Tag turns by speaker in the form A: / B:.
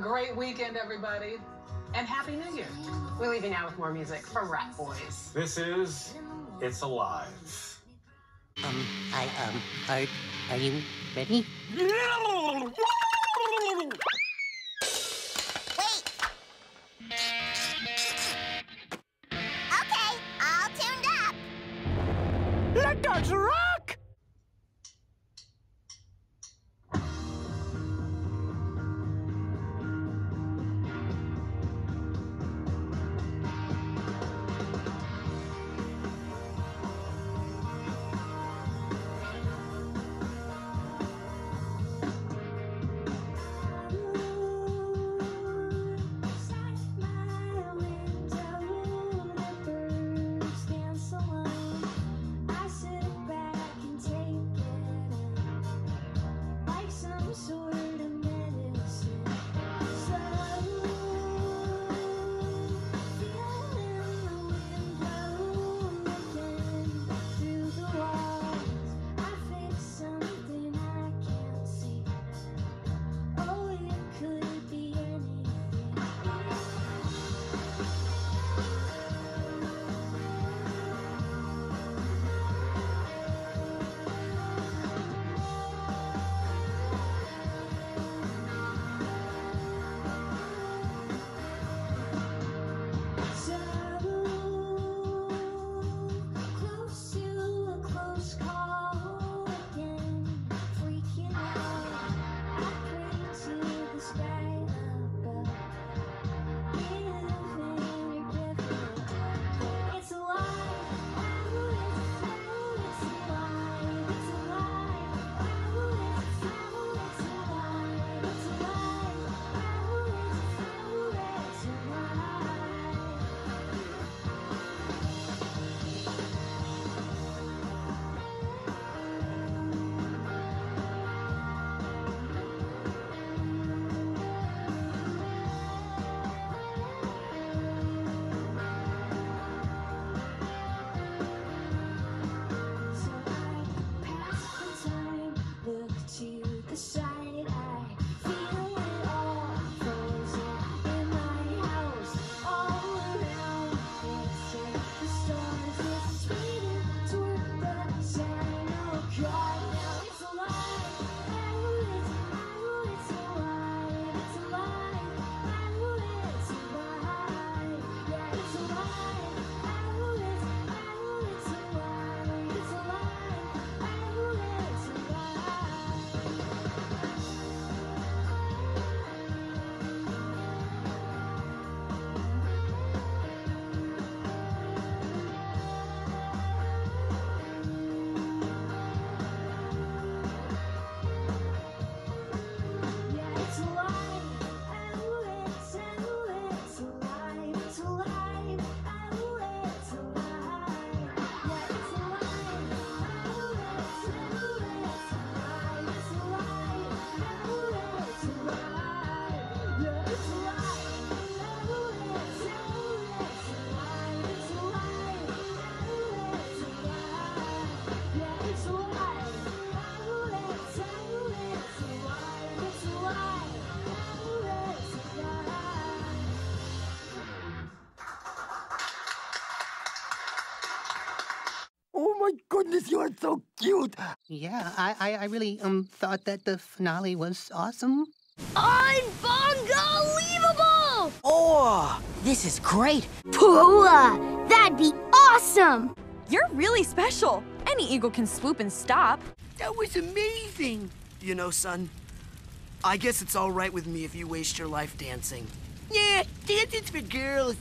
A: great weekend, everybody. And Happy New Year. We're leaving now with more music from Ratboys.
B: This is It's Alive.
C: Um, I, um, are, are you ready?
D: Okay, all tuned up.
E: Let us rock! Goodness, you are so cute!
C: Yeah, I, I, I really, um, thought that the finale was awesome.
D: Unbelievable!
F: Oh, this is great.
D: Poola! That'd be awesome!
G: You're really special. Any eagle can swoop and stop.
F: That was amazing. You know, son, I guess it's all right with me if you waste your life dancing. Yeah, dancing's for girls.